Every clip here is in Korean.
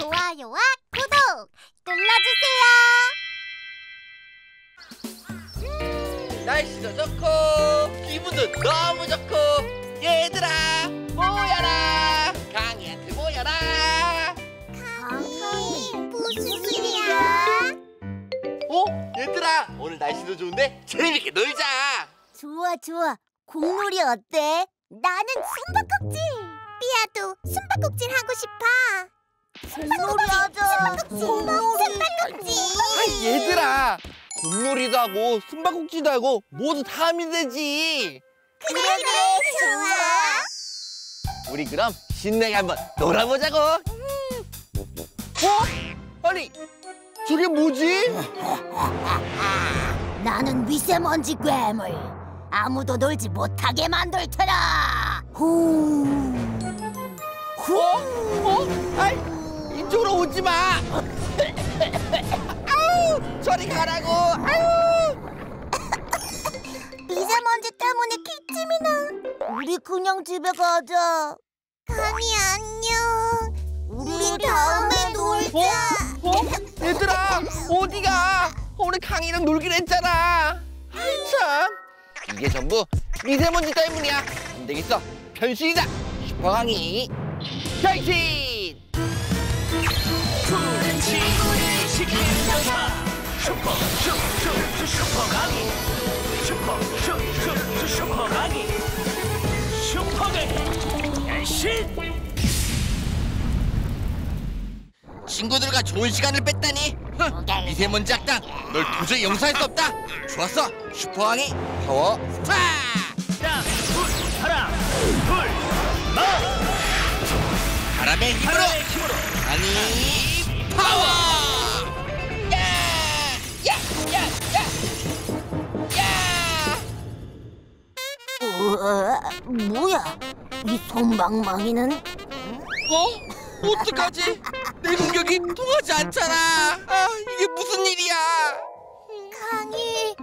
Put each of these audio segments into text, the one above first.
좋아요와 구독 눌러주세요. 날씨도 좋고 기분도 너무 좋고 얘들아 모여라 강이한테 모여라 강이 무슨 일이야? 어? 얘들아 오늘 날씨도 좋은데 재밌게 놀자 좋아 좋아. 공놀이 어때? 나는 숨바꼭질. 삐아도 숨바꼭질 하고 싶어. 공놀이 하자. 공놀이. 숨바꼭질. 아 얘들아 공놀이도 하고 숨바꼭질도 하고 모두 다 하면 되지 그래 그래 좋아. 우리 그럼 신나게 한번 놀아보자고 어? 아니 저게 뭐지? 나는 미세먼지 괴물. 아무도 놀지 못하게 만들 테라. 후. 후. 이쪽으로 오지 마 아우 저리 가라고 아우 미세먼지 때문에 기침이 나. 우리 그냥 집에 가자. 강이 안녕. 우리 다음에 놀자. 어? 얘들아 어디가? 오늘 강이랑 놀기로 했잖아. 아이 참. 이게 전부 미세먼지 때문이야. 안 되겠어. 변신이다. 슈퍼강이 변신. 슈퍼 슈슈 슈퍼 강이 슈퍼 슈슈 슈퍼 강이 슈퍼 강이 변신 친구들과 좋은 시간을 뺏다니. 흥, 미세먼지 악당, 널 도저히 용서할 수 없다. 좋았어. 슈퍼강이 파워 스타. 땅 불 바람 불 마 바람의 힘으로 바람의 뭐야? 이 손방망이는? 어? 어떡하지? 내 공격이 통하지 않잖아. 아, 이게 무슨 일이야? 강이,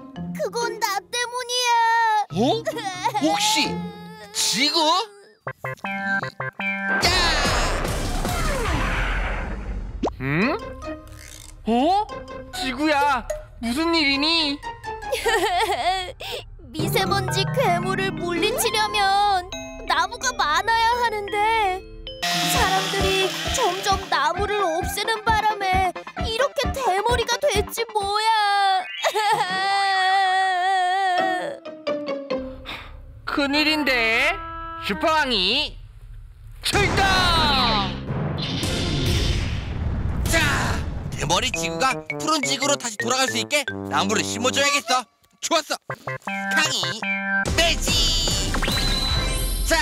그건 나 때문이야. 어? 혹시 지구? 야! 응? 어? 지구야, 무슨 일이니? 미세먼지 괴물을 물리치려면 나무가 많아야 하는데 사람들이 점점 나무를 없애는 바람에 이렇게 대머리가 됐지 뭐야. 큰일인데 슈퍼왕이 출동! 자, 대머리 지구가 푸른 지구로 다시 돌아갈 수 있게 나무를 심어줘야겠어. 좋았어. 강이 매지. 자,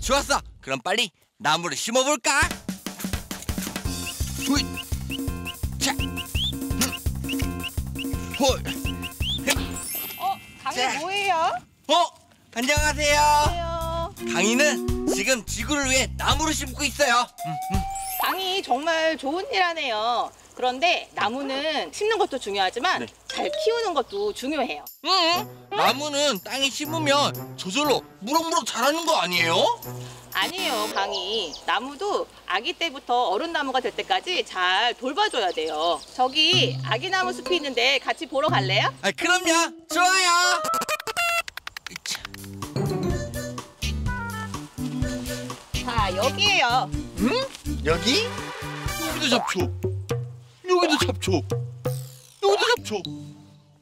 좋았어. 그럼 빨리 나무를 심어볼까? hui. 자, 음. 홀. 어, 강이 자. 뭐예요? 어, 안녕하세요. 안녕하세요. 강이는 지금 지구를 위해 나무를 심고 있어요. 음, 음. 강이 정말 좋은 일 하네요. 그런데 나무는 심는 것도 중요하지만 네. 잘 키우는 것도 중요해요. 응, 나무는 땅에 심으면 저절로 무럭무럭 자라는 거 아니에요? 아니에요, 강이. 나무도 아기 때부터 어른 나무가 될 때까지 잘 돌봐줘야 돼요. 저기 아기 나무 숲이 있는데 같이 보러 갈래요? 아, 그럼요. 좋아요. 자, 여기에요. 응? 여기? 여기도 잡초. 여기도 잡초. 여기도 잡초.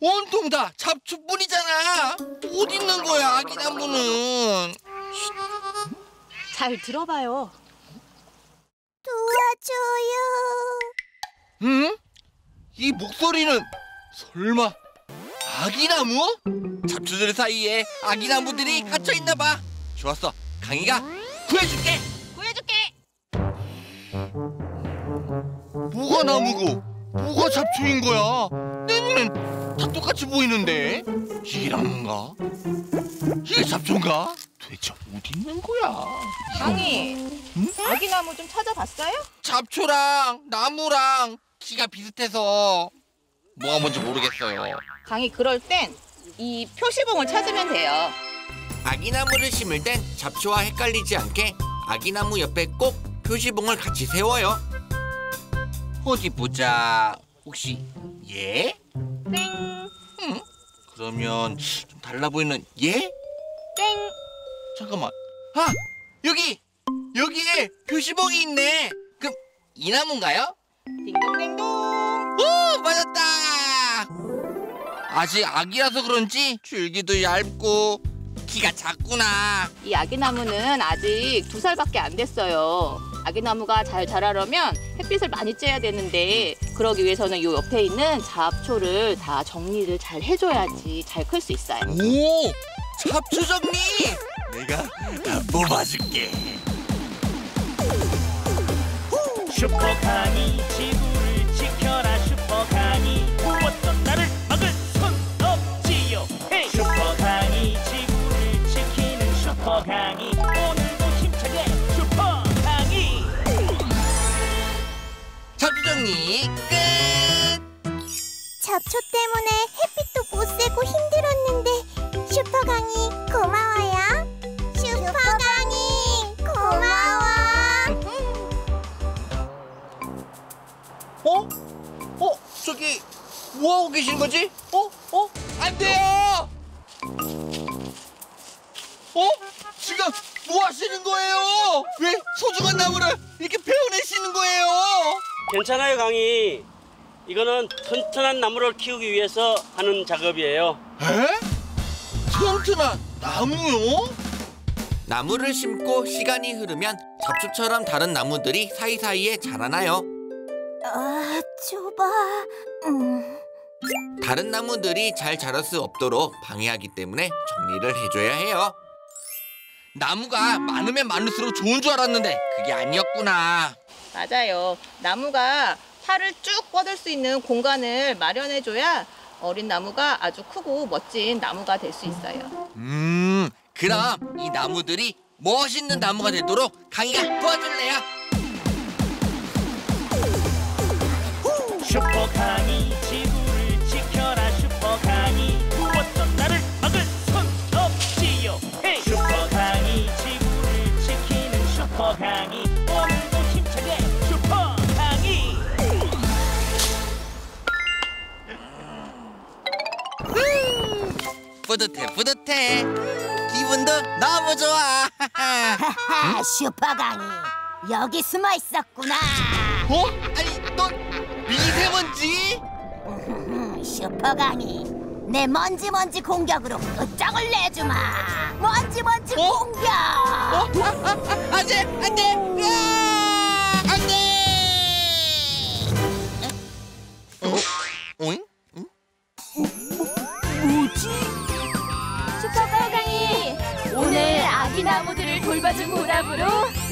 온통 다 잡초뿐이잖아. 어디 있는 거야, 아기 나무는? 잘 들어봐요. 도와줘요. 응? 이 목소리는 설마 아기나무? 잡초들 사이에 아기나무들이 갇혀 있나 봐. 좋았어. 강이가 구해줄게. 구해줄게. 나무고 뭐가 잡초인 거야? 내 눈엔 다 똑같이 보이는데 이게 나무인가? 이게 잡초인가? 도대체 어디 있는 거야? 강이, 응? 아기 나무 좀 찾아봤어요? 잡초랑 나무랑 키가 비슷해서 뭐가 뭔지 모르겠어요. 강이 그럴 땐 이 표시봉을 찾으면 돼요. 아기 나무를 심을 땐 잡초와 헷갈리지 않게 아기 나무 옆에 꼭 표시봉을 같이 세워요. 어디 보자. 혹시 얘? 땡, 그러면 좀 달라 보이는 얘? 땡. 잠깐만. 아 여기 여기에 표시봉이 있네. 그럼 이 나무인가요? 딩동댕동. 오 맞았다. 아직 아기라서 그런지 줄기도 얇고 키가 작구나. 이 아기 나무는 아직 두 살밖에 안 됐어요. 아기나무가 잘 자라려면 햇빛을 많이 쬐야 되는데 그러기 위해서는 이 옆에 있는 잡초를 다 정리를 잘 해줘야지 잘 클 수 있어요. 오 잡초 정리. 내가 뽑아줄게. 슈퍼강이 지구를 지켜라 슈퍼강이 정리 끝. 잡초 때문에 햇빛도 못 쐬고 힘들었는데 슈퍼강이 고마워요. 슈퍼강이 고마워. 어? 어? 저기 뭐 하고 계신 거지? 어? 어? 안 돼요! 어? 지금 뭐 하시는 거예요? 왜 소중한 나무를 이렇게 베어내시는 거예요? 괜찮아요, 강이. 이거는 튼튼한 나무를 키우기 위해서 하는 작업이에요. 에? 튼튼한 나무요? 나무를 심고 시간이 흐르면 잡초처럼 다른 나무들이 사이사이에 자라나요. 아, 좁아. 음. 다른 나무들이 잘 자랄 수 없도록 방해하기 때문에 정리를 해줘야 해요. 나무가 많으면 많을수록 좋은 줄 알았는데 그게 아니었구나. 맞아요. 나무가 팔을 쭉 뻗을 수 있는 공간을 마련해줘야 어린 나무가 아주 크고 멋진 나무가 될 수 있어요. 음, 그럼 이 나무들이 멋있는 나무가 되도록 강이가 도와줄래요? 슈퍼 강이 지 뿌듯해, 뿌듯해. 기분도 너무 좋아. 하, 슈퍼강이 여기 숨어 있었구나. 어? 아니, 넌 미세먼지? 음, 슈퍼강이 내 먼지 먼지 공격으로 끝장을 내주마. 먼지 먼지 어? 공격. 어? 아, 아, 안 돼, 안 돼.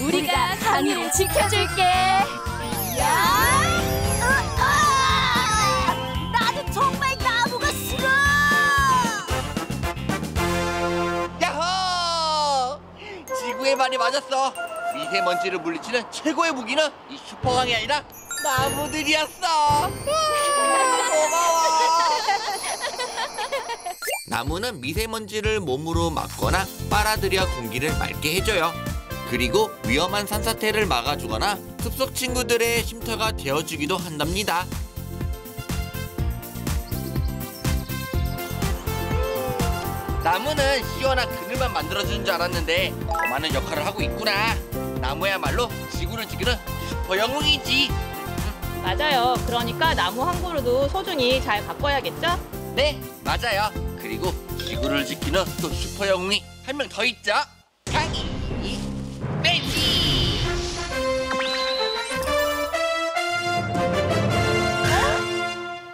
우리가 강이를 지켜줄게. 야! 으, 아! 나도 정말 나무가 싫어. 야호! 지구의 말이 맞았어. 미세먼지를 물리치는 최고의 무기는 이 슈퍼강이 아니라 나무들이었어. 고마워. 나무는 미세먼지를 몸으로 막거나 빨아들여 공기를 맑게 해줘요. 그리고 위험한 산사태를 막아주거나 숲속 친구들의 쉼터가 되어주기도 한답니다. 나무는 시원한 그늘만 만들어주는 줄 알았는데 더 많은 역할을 하고 있구나. 나무야말로 지구를 지키는 슈퍼 영웅이지. 맞아요. 그러니까 나무 한 그루도 소중히 잘 가꿔야겠죠? 네, 맞아요. 그리고 지구를 지키는 또 슈퍼 영웅이 한 명 더 있죠.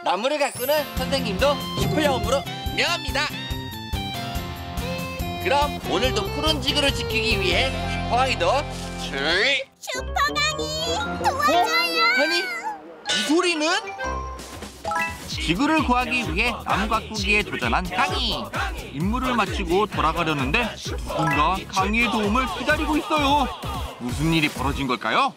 나무를 가꾸는 선생님도 슈퍼 영웅으로 유명합니다. 그럼 오늘도 푸른 지구를 지키기 위해 슈퍼아이도 출. 슈퍼강이 도와줘요. 아니 이 소리는? 지구를 구하기 위해 나무 가꾸기에 도전한 강희 임무를 마치고 돌아가려는데 누군가 강희의 도움을 기다리고 있어요 무슨 일이 벌어진 걸까요?